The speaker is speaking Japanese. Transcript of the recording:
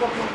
Gracias.